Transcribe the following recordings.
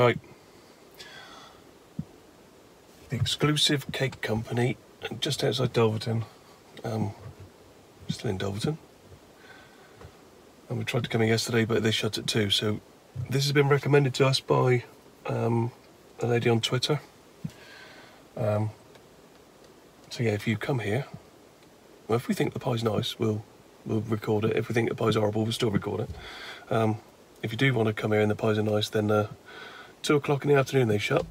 Right. The exclusive cake company just outside Dulverton. Um, still in Dulverton. And we tried to come in yesterday, but they shut at two. So this has been recommended to us by um, a lady on Twitter. Um, so yeah, if you come here, well, if we think the pie's nice, we'll we'll record it. If we think the pie's horrible, we'll still record it. Um, if you do want to come here and the pies are nice, then uh, two o'clock in the afternoon they shut.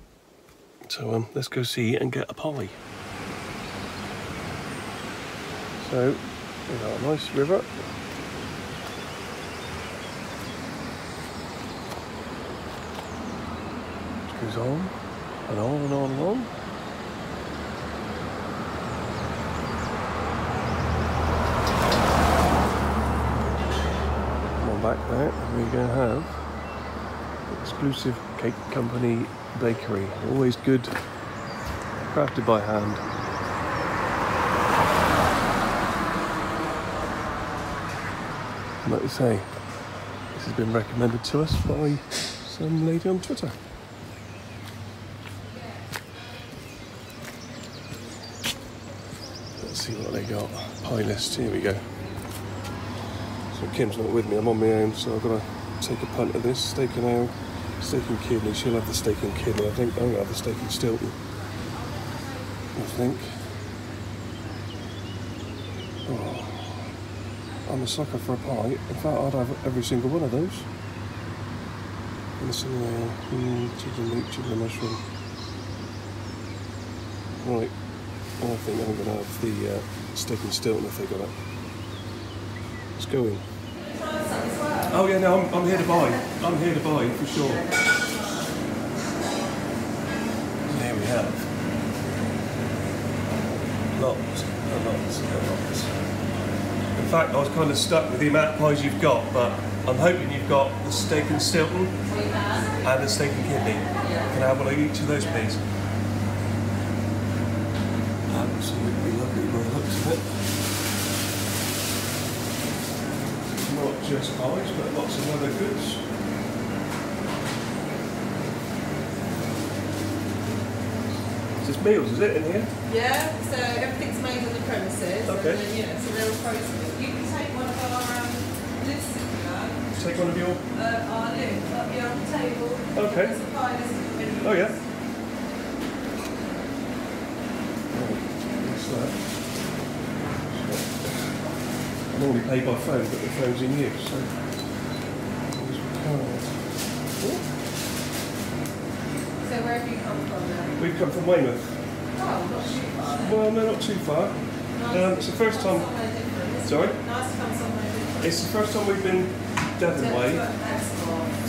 So um, let's go see and get a pie. So, we've got a nice river. Which goes on and on and on and on. Come on back there, we're going to have exclusive cake company bakery. Always good, crafted by hand. And like you say, this has been recommended to us by some lady on Twitter. Let's see what they got. Pie list, here we go. So Kim's not with me, I'm on my own, so I've got to take a punt at this. Steak and ale, steak and kidney. She'll have the steak and kidney. I think I'm to have the steak and Stilton. I think. Oh, I'm a sucker for a pie. In fact, I'd have every single one of those. And some uh, mm, chicken meat, chicken mushroom. Right, I think I'm to have the uh, steak and Stilton if they got it. Let's go in. Oh yeah, no, I'm, I'm here to buy. I'm here to buy for sure. Here we have lots and lots and lots. In fact, I was kind of stuck with the amount of pies you've got, but I'm hoping you've got the steak and Stilton and the steak and kidney. Can I have one of each of those, please? Absolutely lovely by the looks of it. Not just pies, but lots of other goods. It's just meals, is it, in here? Yeah, so everything's made on the premises. Okay. And then, yeah, so they're all processed. You can take one of our um, lists if you like. Take one of your... Uh, our list up here on the table. Okay. There's a pie list of menus. Oh, yeah. What's that? Normally pay by phone, but the phone's in use, so... Here's my card. So where have you come from then? We've come from Weymouth. Oh, not too far then. Well, no, not too far. Um, it's the first time... somewhere different, isn't Sorry? Nice to come somewhere different. It's the first time we've been Devon Way.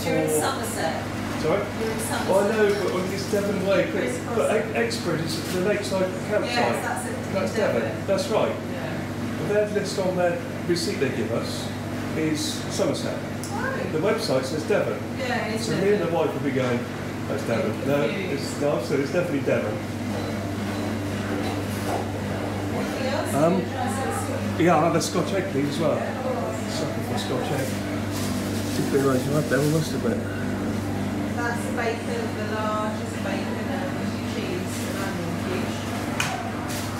You're in Somerset. Sorry? You're in Somerset. Well, I know, but it's Devon Way. But, but. Exford is the lakeside campsite. Yes, that's it. That's Devon. That's right. Yeah. But their list on their receipt they give us is Somerset. Oh, The website says Devon. yeah, it's So me and the wife will be going, that's Devon. No, it's no, so it's definitely Devon. Um, You try some- Yeah, I'll have a Scotch egg please as well. Sucker for Scotch egg. Didn't realise you had that, I must admit. That's the bacon, the largest bacon and cheese and onion quiche.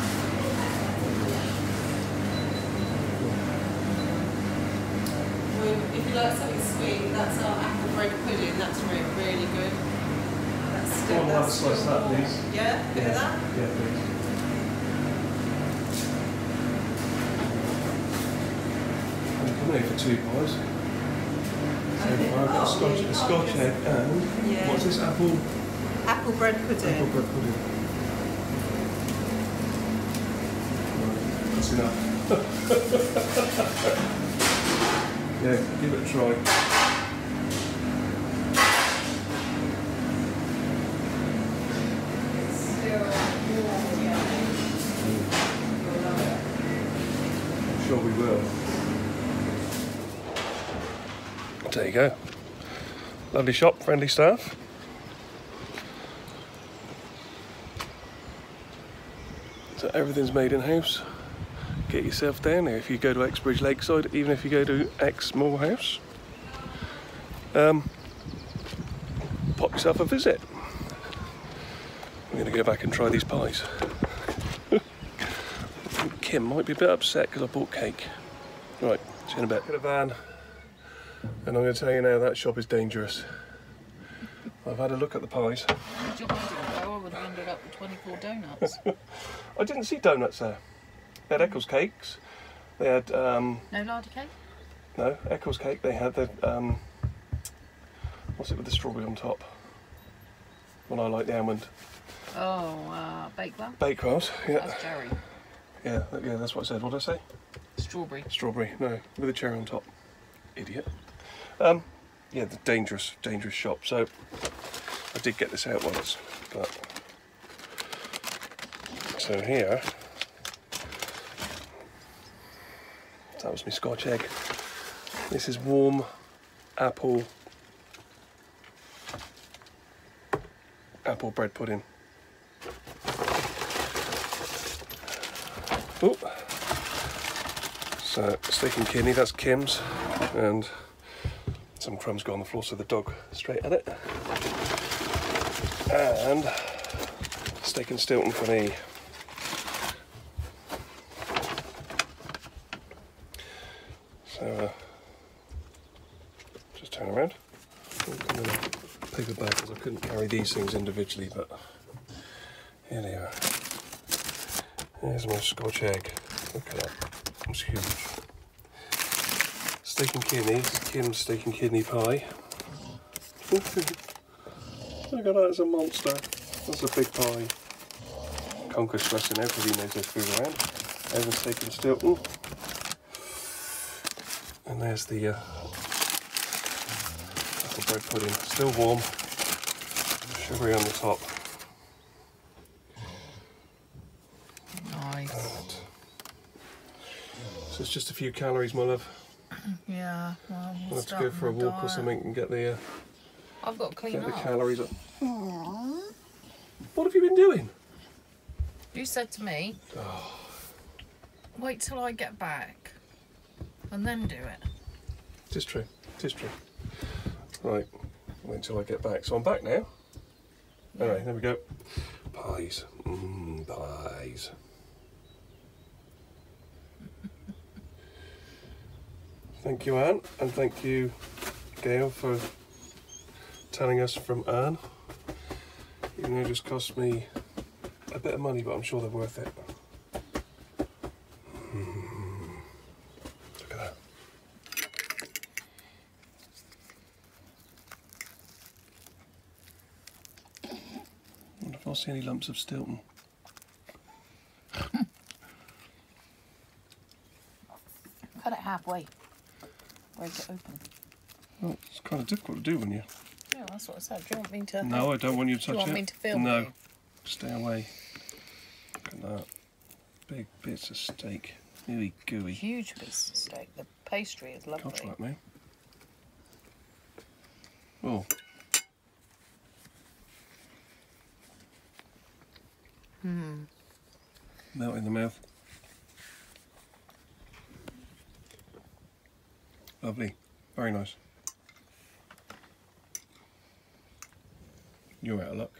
Well, if you like something sweet, that's our apple bread pudding. That's really, really good. That's still, on, have a that's slice of that, please. Yeah, bit of that. Yeah, please. I'm coming in for two pies. So far, I've got a oh, Scotch, a Scotch egg and Yeah. what's this apple? Apple bread pudding. Apple bread pudding. Right, that's enough. yeah, give it a try. Sure we will. There you go. Lovely shop, friendly staff. So everything's made in house. Get yourself down there if you go to Exebridge Lakeside, even if you go to Exemoor House. Um, pop yourself a visit. I'm going to go back and try these pies. Kim might be a bit upset because I bought cake. Right, see you in a bit. Get a van, and I'm going to tell you now that shop is dangerous. I've had a look at the pies. Would you? I would have ended up with 24 donuts. I didn't see donuts there. They had Eccles cakes. They had um, no larder cake? no Eccles cake. They had the um, what's it with the strawberry on top? One I like the almond. Oh, uh, Bakewell? Bakewells. Yeah, That's cherry. yeah, yeah. That's what I said. What did I say? Strawberry. Strawberry. No, with a cherry on top. Idiot. Um, yeah, the dangerous, dangerous shop. So I did get this out once, but so here. That was my Scotch egg. This is warm apple apple bread pudding. Oh, so steak and kidney. That's Kim's, and some crumbs go on the floor, so the dog straight at it. And steak and Stilton for me. So uh, just turn around. Oh, come in a paper bag because I couldn't carry these things individually, but here they are. Here's my Scotch egg. Look at that. It's huge. Steak and kidney. Kim's steak and kidney pie. Look at that, it's a monster. That's a big pie. Conker out because he knows there's food around. There's the steak and Stilton. And there's the uh, apple bread pudding. Still warm. Sugary on the top. Nice. So it's just a few calories, my love. Yeah, well, We'll have to go for a walk or something and get the uh, I've got to clean get the calories up. What have you been doing? You said to me, wait till I get back and then do it. Tis true. Tis true. Right. Wait till I get back. So I'm back now. Alright, there we go. Pies. Mmm, pies. thank you, Anne, and thank you, Gail, for telling us from Anne. Even though it just cost me a bit of money, but I'm sure they're worth it. Mm. Look at that. wonder if I'll see any lumps of Stilton. Cut it halfway. Break it open. Well, it's kind of difficult to do when you. Yeah, that's what I said. Do you want me to? No, I don't want you to touch it. Do you want it. me to film No, you? stay away. Look at that. Big bits of steak. Really gooey. Huge piece of steak. The pastry is lovely. Like me. Oh. Hmm. Melt in the mouth. Lovely. Very nice. You're out of luck.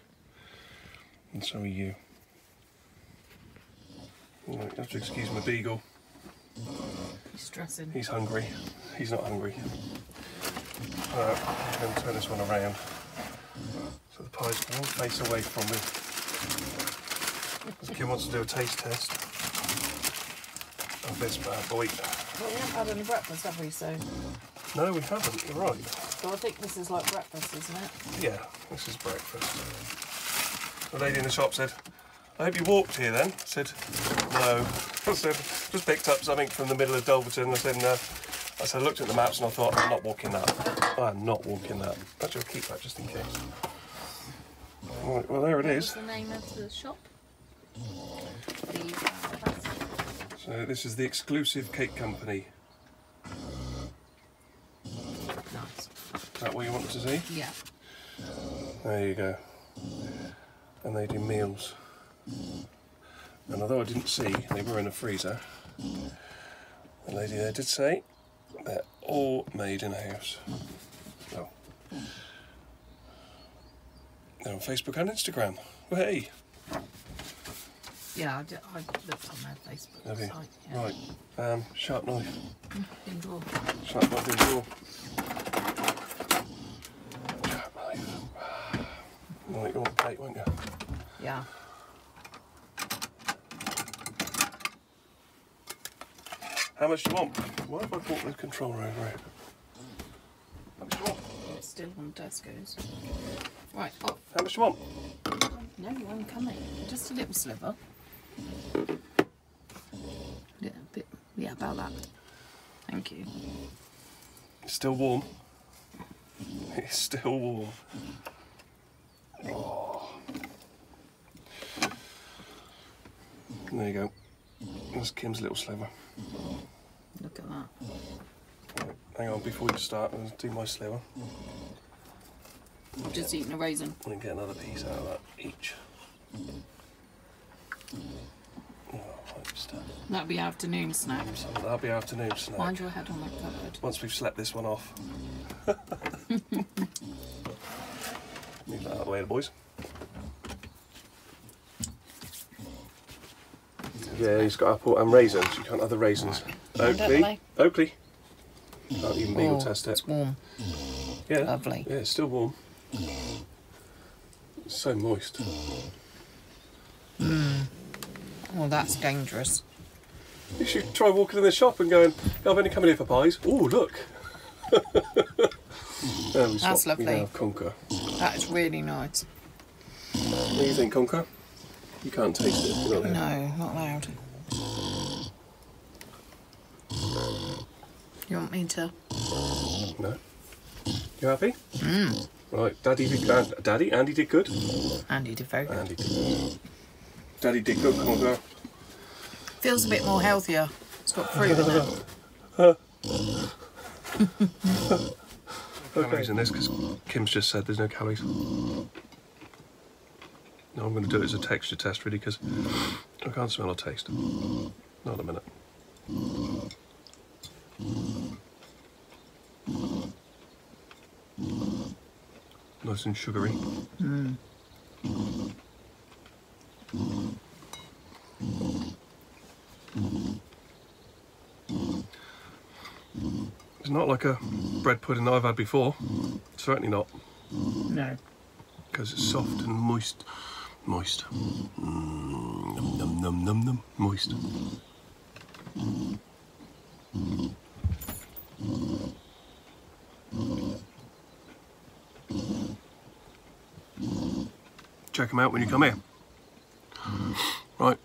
And so are you. Right, you have to excuse my beagle. He's stressing. He's hungry. He's not hungry. Uh, I'm going to turn this one around. So the pie's one face away from me. Kim wants to do a taste test of this bad boy. Well, we haven't had any breakfast, have we? So, No, we haven't. You're right. so I think this is like breakfast, isn't it? Yeah, this is breakfast. The lady in the shop said, I hope you walked here then. I said, no. I said, just picked up something from the middle of Dulverton. I said, no. I said, I looked at the maps and I thought, I'm not walking that. I'm not walking that. Actually, I'll keep that just in case. Right, well, there it is. What is. the name of the shop? So this is the exclusive cake company. Nice. Is that what you wanted to see? Yeah. There you go. And they do meals. And although I didn't see, they were in a freezer. The lady there did say they're all made in a house. Oh. They're on Facebook and Instagram. Well, hey, Yeah, I, did, I looked on their Facebook have you? site. Yeah. Right. Um, sharp knife. Indoor. Sharp knife indoor. Sharp knife. Right, you want a plate, won't you? Yeah. How much do you want? Why have I brought the controller over here? How much do you want? It's still on Tesco's. Right, off. How much do you want? No, I'm coming. Just a little sliver. Little bit. Yeah, about that. Thank you. It's still warm. It's still warm. Oh. There you go. That's Kim's little sliver. Look at that. Right, hang on, before we start, I'll do my sliver. I've just eaten a raisin. I'm gonna get another piece out of that each. Oh, right, just, uh, That'll be afternoon snack. that'll be afternoon snack. Mind your head on that cupboard. Once we've slept this one off. Move that out of the way, boys. Yeah, he's got apple and raisins. You can't have the raisins. Oakley. Oakley. Can't even beagle Oh, test it. It's warm. Yeah. lovely. Yeah, it's still warm. It's so moist. Well, that's dangerous. You should try walking in the shop and going, "Oh, I've only come in here for pies. Oh, look. That's We lovely. have Conker. That is really nice. What do you think, Conker? You can't taste it. Not. No, not loud. You want me to? No. You happy? Right, Daddy did. Uh, Daddy, Andy did good. Andy did very good. Andy did good. Daddy did good. Come on, girl. Feels a bit more healthier. It's got fruit in it. Calories in this because Kim's just said there's no calories. No, I'm going to do it as a texture test, really, because I can't smell or taste. Not a minute. Nice and sugary. It's like a bread pudding I've had before. Certainly not, No. because it's soft and moist. Moist. Mm, num num num num num. Moist. Check them out when you come here. Right.